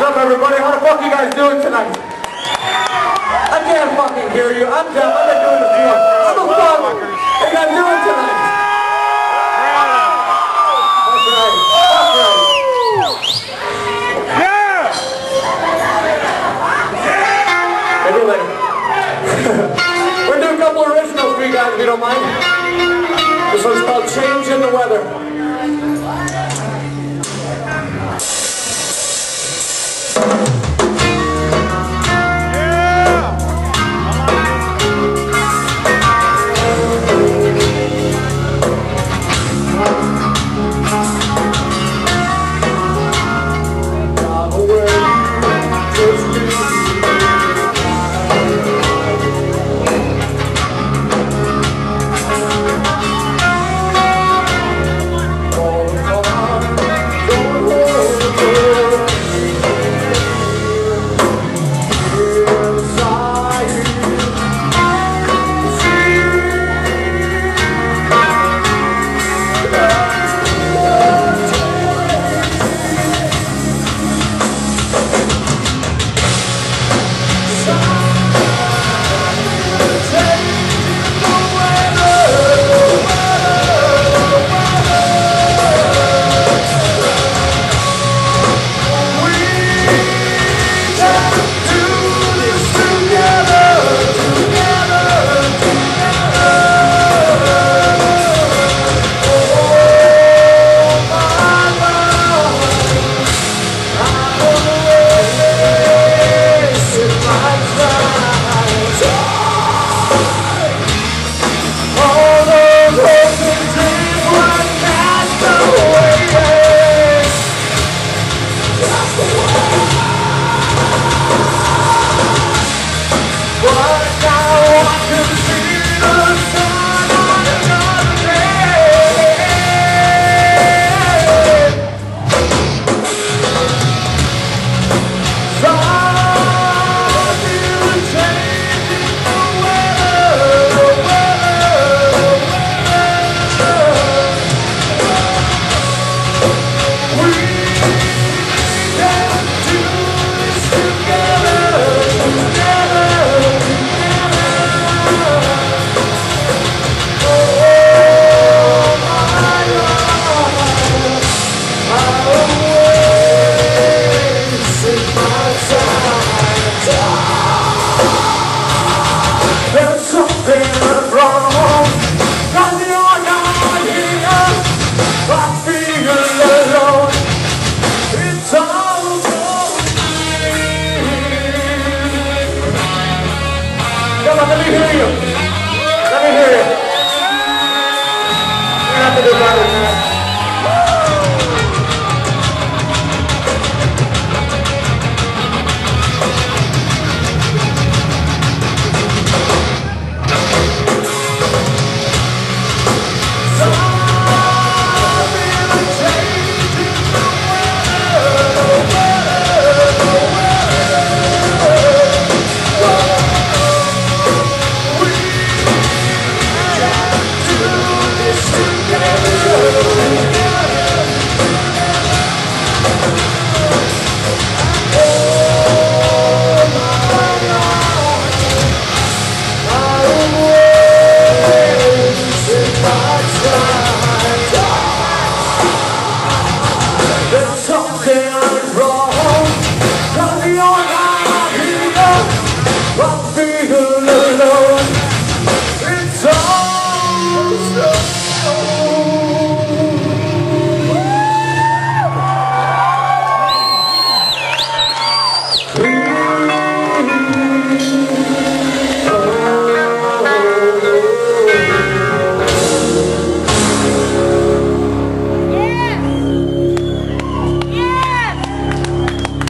What's up, everybody? How the fuck you guys doing tonight? I can't fucking hear you. I'm deaf. I've been doing this for How the fuck you guys doing tonight? That's right. That's right. We're gonna do a couple originals for you guys if you don't mind. This one's called Change in the Weather. Let me hear you. Let me hear you.